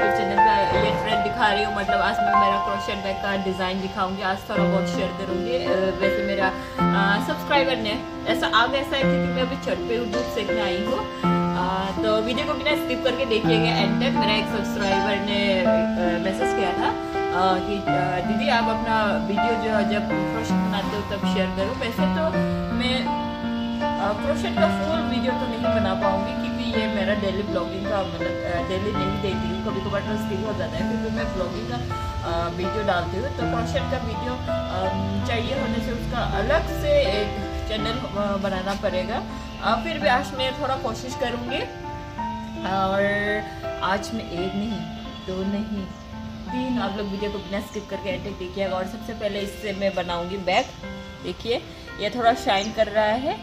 YouTube channel पे ये thread दिखा रही हूँ। मतलब आज मैं मेरा क्रोशेट बैग का डिज़ाइन दिखाऊँगी। आज थोड़ा बहुत शेयर करूँगी। वैसे मेरा सब्सक्राइबर ने ऐसा आग ऐसा है क्योंकि मैं अभी छठ पे दूध सेकने आई हूँ। तो वीडियो को बिना स्किप करके देखिएगा। एंड तक मेरा एक सब्सक्राइबर ने मैसेज किया था कि दीदी आप अपना वीडियो जो जब क्रोशेट बनाते हो तब शेयर करो। वैसे तो मैं क्रोशेट का फुल वीडियो तो नहीं बना पाऊँगी क्योंकि ये मेरा डेली ब्लॉगिंग का मतलब डेली नहीं देती हूँ। कभी कभार तो स्किप हो जाता है। क्योंकि मैं ब्लॉगिंग का वीडियो डालती हूँ। तो क्रोशेट का वीडियो चाहिए होने से उसका अलग से एक चैनल बनाना पड़ेगा। फिर भी आज मैं थोड़ा कोशिश करूँगी। और आज मैं एक नहीं, दो नहीं, तीन आप लोग वीडियो को बिना स्किप करके एंड देखिएगा। और सबसे पहले इससे मैं बनाऊँगी बैग। देखिए, ये थोड़ा शाइन कर रहा है।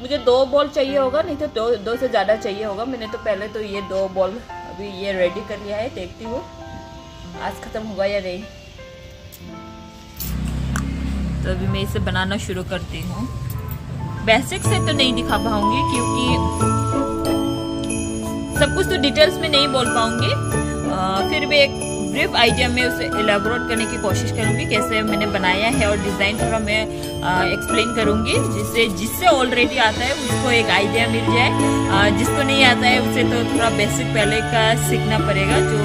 मुझे दो बॉल चाहिए होगा, नहीं तो दो दो से ज़्यादा चाहिए होगा। मैंने तो पहले तो ये दो बॉल अभी ये रेडी कर लिया है, देखती हूँ। आज ख़त्म होगा या नहीं? तो अभी मैं इसे बनाना शुरू करती हूँ। बेसिक से तो नहीं दिखा पाऊँगी, क्योंकि सब कुछ तो डिटेल्स में नहीं बोल पाऊँगी। फिर भी एक ब्रीफ आइडिया में उसे एलाबोरेट करने की कोशिश करूँगी, कैसे मैंने बनाया है और डिज़ाइन थोड़ा मैं एक्सप्लेन करूँगी। जिससे जिससे ऑलरेडी आता है, उसको एक आइडिया मिल जाए। जिसको नहीं आता है, उसे तो थोड़ा बेसिक पहले का सीखना पड़ेगा, जो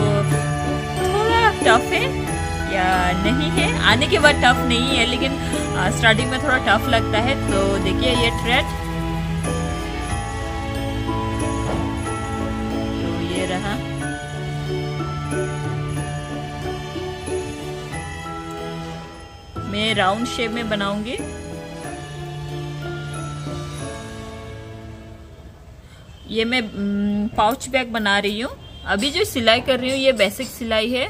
थोड़ा टफ है या नहीं है। आने के बाद टफ नहीं है, लेकिन स्टार्टिंग में थोड़ा टफ लगता है। तो देखिए, ये थ्रेड राउंड शेप में बनाऊँगी। ये मैं पाउच बैग बना रही हूँ। अभी जो सिलाई कर रही हूँ, ये बेसिक सिलाई है।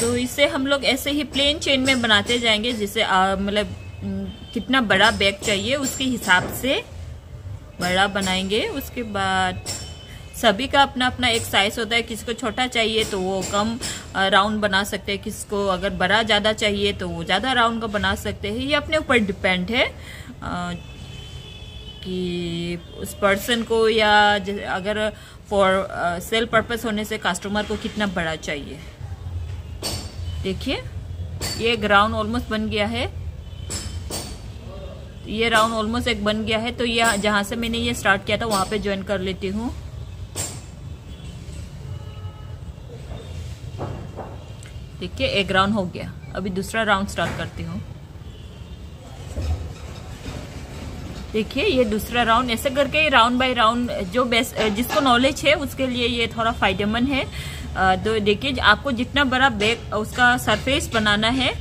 तो इसे हम लोग ऐसे ही प्लेन चेन में बनाते जाएँगे, जिसे मतलब कितना बड़ा बैग चाहिए, उसके हिसाब से बड़ा बनाएँगे। उसके बाद सभी का अपना अपना एक साइज़ होता है। किसी को छोटा चाहिए तो वो कम राउंड बना सकते हैं। किसको अगर बड़ा ज़्यादा चाहिए तो वो ज़्यादा राउंड का बना सकते हैं। ये अपने ऊपर डिपेंड है। कि उस पर्सन को या अगर फॉर सेल पर्पस होने से कस्टमर को कितना बड़ा चाहिए। देखिए, ये ग्राउंड ऑलमोस्ट बन गया है। ये राउंड ऑलमोस्ट एक बन गया है। तो ये जहाँ से मैंने ये स्टार्ट किया था, वहाँ पे ज्वाइन कर लेती हूँ। देखिए एक राउंड हो गया। अभी दूसरा राउंड स्टार्ट करती हूँ। देखिए, ये दूसरा राउंड ऐसे करके राउंड बाय राउंड जो बेस्ट जिसको नॉलेज है, उसके लिए ये थोड़ा फ़ायदेमंद है। तो देखिए, आपको जितना बड़ा बैग उसका सरफेस बनाना है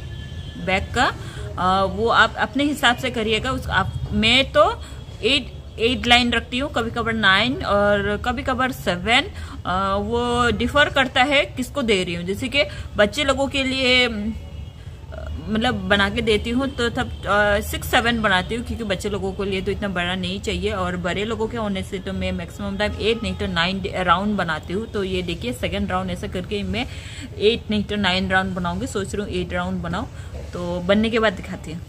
बैग का वो आप अपने हिसाब से करिएगा। उस, आप, मैं तो एट एट लाइन रखती हूँ कभी कभार नाइन और कभी कभार सेवन वो डिफर करता है किसको दे रही हूँ। जैसे कि बच्चे लोगों के लिए मतलब बना के देती हूँ तो तब सिक्स सेवन बनाती हूँ क्योंकि बच्चे लोगों के लिए तो इतना बड़ा नहीं चाहिए और बड़े लोगों के होने से तो मैं मैक्सिमम टाइम एट नहीं तो नाइन राउंड बनाती हूँ। तो ये देखिए सेकंड राउंड ऐसा करके मैं एट नहीं तो नाइन राउंड बनाऊँगी। सोच रही हूँ एट राउंड बनाऊँ। तो बनने के बाद दिखाती हूँ।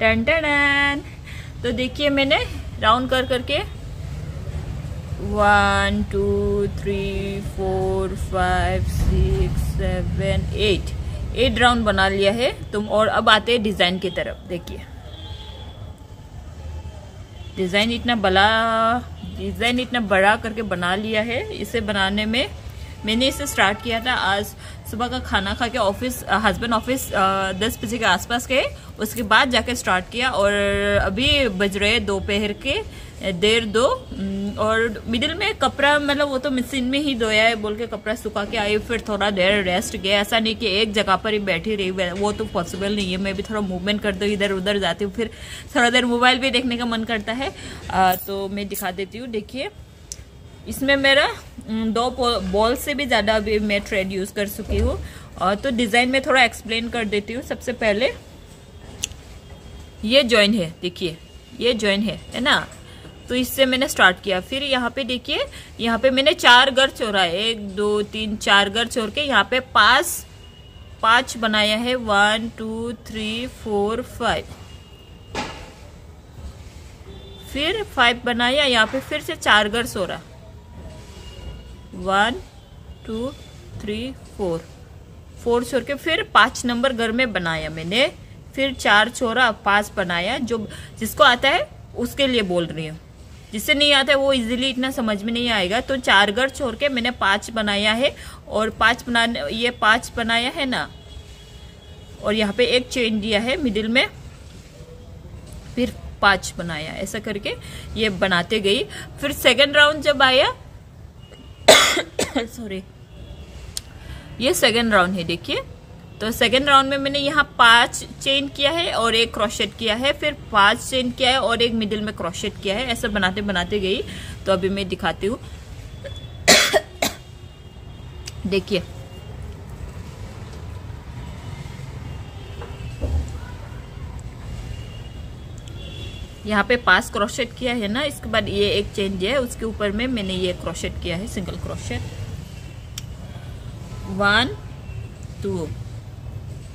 टन टन तो देखिए मैंने राउंड कर करके one two three four five six seven eight eight round बना लिया है। तुम और अब आते हैं डिज़ाइन की तरफ़। देखिए। डिज़ाइन इतना बड़ा डिज़ाइन इतना बड़ा करके बना लिया है। इसे बनाने में मैंने इसे स्टार्ट किया था आज सुबह का खाना खा के ऑफ़िस हस्बैंड ऑफ़िस दस बजे के आसपास गए। उसके बाद जाके स्टार्ट किया और अभी बज रहे दोपहर के देर दो और मिडिल में कपड़ा मतलब वो तो मशीन में ही धोया है बोल के कपड़ा सुखा के आई फिर थोड़ा देर रेस्ट गया। ऐसा नहीं कि एक जगह पर ही बैठी रही वो तो पॉसिबल नहीं है। मैं भी थोड़ा मूवमेंट कर हूँ इधर उधर जाती हूँ फिर थोड़ा देर मोबाइल भी देखने का मन करता है। आ, तो मैं दिखा देती हूँ देखिए। इसमें मेरा दो बॉल से भी ज़्यादा अभी मैं थ्रेड यूज़ कर चुकी हूँ। तो डिज़ाइन में थोड़ा एक्सप्लेन कर देती हूँ। सबसे पहले ये जॉइन है देखिए। ये जॉइन है है ना? तो इससे मैंने स्टार्ट किया। फिर यहाँ पे देखिए, यहाँ पे मैंने चार घर चोरा एक, दो, तीन, चार घर चोर के यहाँ पे पाँच पाँच बनाया है। One two three four five फिर फाइव बनाया, यहाँ पे फिर से चार घर सोरा one two three four four छोड़ के फिर पाँच नंबर घर में बनाया मैंने। फिर चार छोरा पाँच बनाया। जो जिसको आता है, उसके लिए बोल रही हूँ। जिससे नहीं आता है, वो इजीली इतना समझ में नहीं आएगा। तो चार घर छोड़ के मैंने पाँच बनाया है और पाँच बनाने, ये पाँच बनाया है ना? और यहाँ पे एक चेन दिया है मिडिल में। फिर पाँच बनाया, ऐसा करके ये बनाते गई। फिर सेकंड राउंड जब आया सॉरी ये सेकंड राउंड है, देखिए। तो सेकेंड राउंड में मैंने यहाँ पाँच चेन किया है और एक क्रॉशेट किया है, फिर पाँच चेन किया है और एक मिडिल में क्रॉशेट किया है। ऐसा बनाते बनाते गई। तो अभी मैं दिखाती हूँ। देखिए। यहाँ पे पास क्रॉशेट किया है ना, इसके बाद ये एक चेन दिया है, उसके ऊपर में मैंने ये क्रॉशेट किया है single crochet one two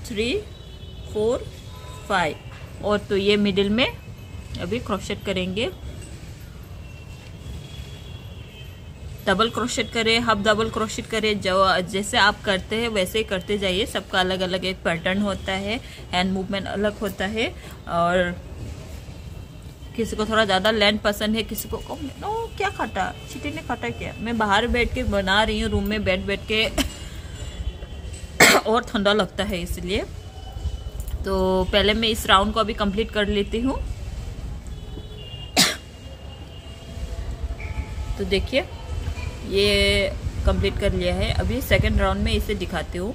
three four five और तो ये मिडिल में अभी क्रोशेट करेंगे। डबल क्रोशेट करें हब डबल क्रोशेट करें, जो जैसे आप करते हैं, वैसे ही करते जाइए। सबका अलग अलग एक पैटर्न होता है हैंड मूवमेंट अलग होता है। और किसी को थोड़ा ज़्यादा लेंथ पसंद है, किसी को नो क्या खाटा चिटी ने खाटा क्या? मैं बाहर बैठ के बना रही हूँ रूम में बैठ बैठ के और ठंडा लगता है इसलिए। तो पहले मैं इस राउंड को अभी कंप्लीट कर लेती हूँ। तो देखिए, ये कंप्लीट कर लिया है। अभी सेकंड राउंड में इसे दिखाती हूँ।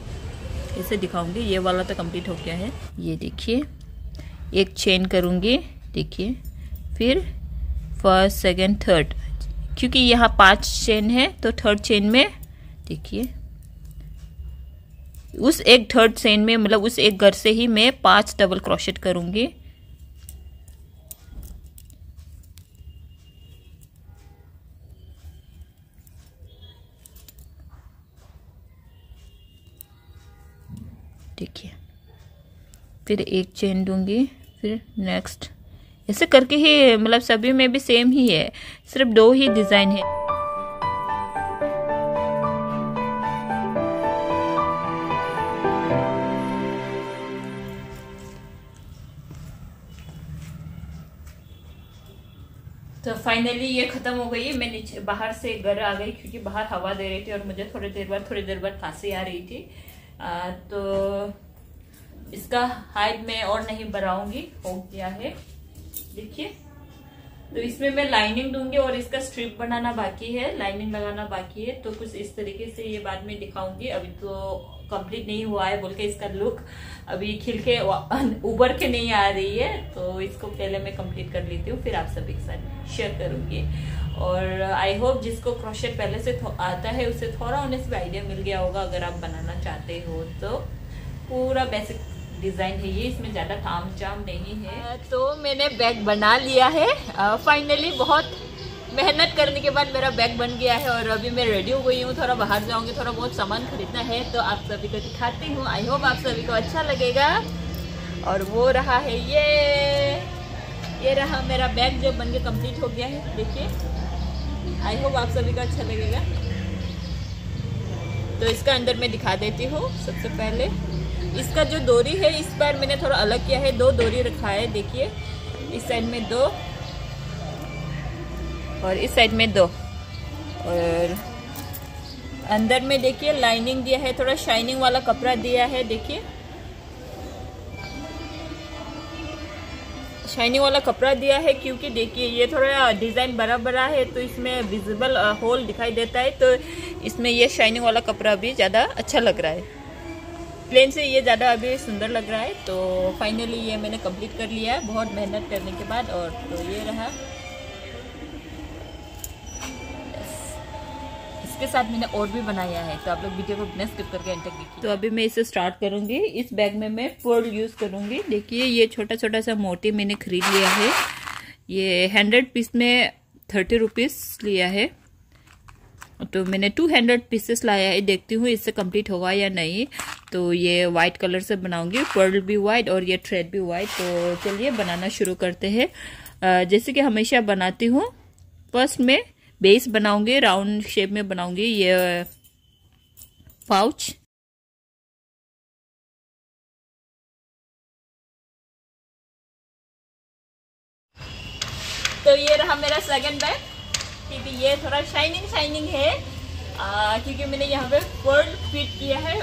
इसे दिखाऊँगी। ये वाला तो कंप्लीट हो गया है। ये देखिए, एक चेन करूँगी। देखिए, फिर फ़र्स्ट सेकंड थर्ड क्योंकि यहाँ पाँच चेन है तो थर्ड चेन में देखिए। उस एक थर्ड सेन में मतलब उस एक घर से ही मैं पाँच डबल क्रोशेट करूँगी। देखिए, फिर एक चेन दूँगी, फिर नेक्स्ट ऐसे करके ही मतलब सभी में भी सेम ही है, सिर्फ़ दो ही डिज़ाइन है। फाइनली ये ख़त्म हो गई मैं नीचे बाहर से घर आ गई क्योंकि बाहर हवा दे रही थी और मुझे थोड़ी देर बाद थोड़ी देर बाद खांसी आ रही थी। आ, तो इसका हाइट मैं और नहीं बढ़ाऊँगी हो गया है। देखिए तो इसमें मैं लाइनिंग दूँगी और इसका स्ट्रिप बनाना बाकी है लाइनिंग लगाना बाकी है तो कुछ इस तरीके से ये बाद में दिखाऊँगी। अभी तो कंप्लीट नहीं हुआ है, बोल के इसका लुक अभी खिल के उबर के नहीं आ रही है तो इसको पहले मैं कंप्लीट कर लेती हूँ, फिर आप सभी के साथ शेयर करूँगी। और आई होप जिसको क्रोशेट पहले से आता है, उसे थोड़ा होने से आइडिया मिल गया होगा, अगर आप बनाना चाहते हो तो। पूरा बेसिक डिज़ाइन है ये, इसमें ज़्यादा काम चाम नहीं है। तो मैंने बैग बना लिया है। फाइनली बहुत मेहनत करने के बाद मेरा बैग बन गया है और अभी मैं रेडी हो गई हूँ। थोड़ा बाहर जाऊँगी, थोड़ा बहुत सामान खरीदना है तो आप सभी को दिखाती हूँ। आई होप आप सभी को अच्छा लगेगा। और वो रहा है ये। ये रहा मेरा बैग जो बन के कंप्लीट हो गया है। देखिए। आई होप आप सभी को अच्छा लगेगा। तो इसका अंदर मैं दिखा देती हूँ सबसे पहले। इसका जो डोरी है, इस बार मैंने थोड़ा अलग किया है। दो डोरी रखा है, देखिए। इस साइड में दो। और इस साइड में दो। और अंदर में देखिए लाइनिंग दिया है, थोड़ा शाइनिंग वाला कपड़ा दिया है, देखिए। शाइनिंग वाला कपड़ा दिया है, क्योंकि देखिए, ये थोड़ा डिज़ाइन बड़ा बड़ा है तो इसमें विजिबल होल दिखाई देता है तो इसमें ये शाइनिंग वाला कपड़ा भी ज़्यादा अच्छा लग रहा है। प्लेन से ये ज़्यादा अभी सुंदर लग रहा है तो फाइनली ये मैंने कंप्लीट कर लिया है, बहुत मेहनत करने के बाद, और तो ये रहा। इसके साथ मैंने और भी बनाया है। तो आप लोग वीडियो को बिना स्किप करके एंटर कीजिए तो अभी मैं इसे स्टार्ट करूँगी। इस बैग में मैं पर्ल यूज़ करूँगी। देखिए, ये छोटा छोटा सा मोटी मैंने खरीद लिया है। ये हंड्रेड पीस में थर्टी रुपीज़ लिया है। तो मैंने टू हंड्रेड पीसेस लाया है। देखती हूँ इससे कंप्लीट होगा या नहीं। तो ये वाइट कलर से बनाऊँगी। पर्ल भी वाइट और ये थ्रेड भी वाइट तो चलिए, बनाना शुरू करते हैं। जैसे कि हमेशा बनाती हूँ। फ़र्स्ट में बेस बनाऊँगी राउंड शेप में बनाऊँगी, ये पाउच तो ये रहा मेरा सेकंड बैग क्योंकि ये थोड़ा शाइनिंग शाइनिंग है। क्योंकि मैंने यहाँ पे पर्ल फिट किया है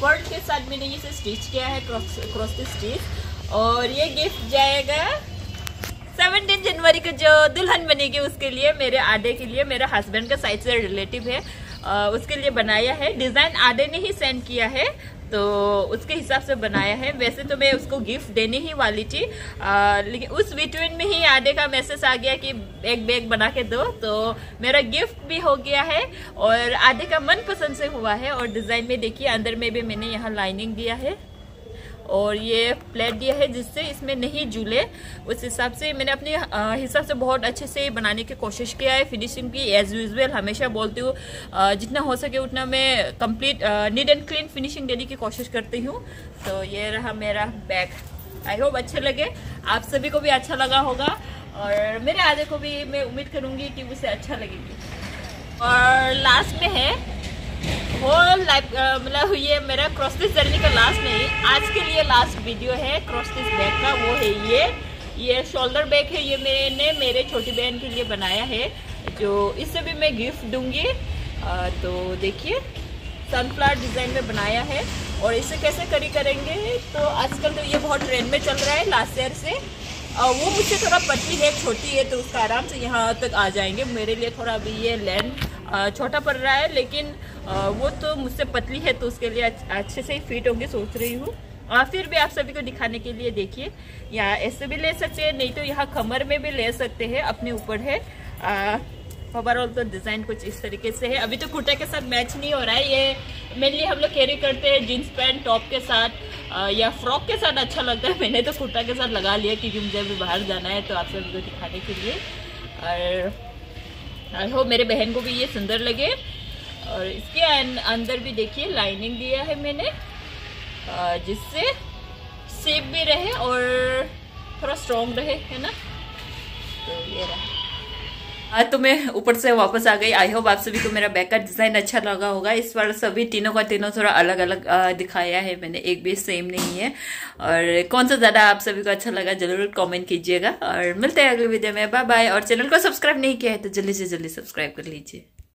पर्ल के साथ मैंने इसे स्टिच किया है क्रॉस क्रॉस स्टिच और ये गिफ्ट जाएगा सेवनटीन जनवरी को जो दुल्हन बनेगी उसके लिए मेरे आधे के लिए मेरे हस्बैंड का साइड से रिलेटिव है। आ, उसके लिए बनाया है। डिज़ाइन आधे ने ही सेंड किया है तो उसके हिसाब से बनाया है। वैसे तो मैं उसको गिफ्ट देने ही वाली थी आ, लेकिन उस बिटवीन में ही आधे का मैसेज आ गया कि एक बैग बना के दो। तो मेरा गिफ्ट भी हो गया है और आधे का मन पसंद से हुआ है और डिज़ाइन में देखिए अंदर में भी मैंने यहाँ लाइनिंग दिया है। और ये प्लेट दिया है जिससे इसमें नहीं झूले। उस हिसाब से मैंने अपने हिसाब से बहुत अच्छे से बनाने की कोशिश किया है। फिनिशिंग की एज यूजल हमेशा बोलती हूँ जितना हो सके उतना मैं complete neat and clean finishing देने की कोशिश करती हूँ। तो ये रहा मेरा बैग। आई होप अच्छे लगे। आप सभी को भी अच्छा लगा होगा। और मेरे आधे को भी मैं उम्मीद करूँगी कि उसे अच्छा लगेगी। और लास्ट में है होल लाइफ मतलब ये मेरा क्रॉसटिस जर्नी का लास्ट नहीं आज के लिए लास्ट वीडियो है क्रॉसटिस बैग का वो है ये ये शोल्डर बैग है ये मैंने मेरे छोटी बहन के लिए बनाया है जो इससे भी मैं गिफ्ट दूँगी तो देखिए सनफ्लावर डिज़ाइन में बनाया है और इसे कैसे करी करेंगे तो आजकल तो ये बहुत ट्रेंड में चल रहा है लास्ट ईयर से आ, वो मुझसे थोड़ा पतली है छोटी है तो उसका आराम से यहाँ तक आ जाएँगे मेरे लिए थोड़ा अभी ये लेंथ छोटा पड़ रहा है लेकिन वो तो मुझसे पतली है तो उसके लिए अच्छे से ही फिट होंगे सोच रही हूँ। और फिर भी आप सभी को दिखाने के लिए देखिए यहाँ ऐसे भी ले सकते हैं नहीं तो यहाँ कमर में भी ले सकते हैं अपने ऊपर है। ओवरऑल तो डिज़ाइन कुछ इस तरीके से है। अभी तो कुर्ता के साथ मैच नहीं हो रहा है ये मेनली हम लोग कैरी करते हैं जीन्स पैंट टॉप के साथ आ, या फ्रॉक के साथ अच्छा लगता है मैंने तो कुर्ता के साथ लगा लिया क्योंकि मुझे अभी बाहर जाना है तो आप सभी को दिखाने के लिए। और आई होप मेरे बहन को भी ये सुंदर लगे। और इसके अंदर भी देखिए लाइनिंग दिया है मैंने जिससे सेफ़ भी रहे और थोड़ा स्ट्रॉन्ग रहे, है ना? तो ये रहा। तो मैं ऊपर से वापस आ गई। आई होप आप सभी को मेरा बैक का डिज़ाइन अच्छा लगा होगा। इस बार सभी तीनों का तीनों थोड़ा अलग अलग दिखाया है। मैंने एक भी सेम नहीं है। और कौन सा ज़्यादा आप सभी को अच्छा लगा, ज़रूर कमेंट कीजिएगा। और मिलते हैं अगले वीडियो में। बाय बाय और चैनल को सब्सक्राइब नहीं किया है तो जल्दी से जल्दी सब्सक्राइब कर लीजिए।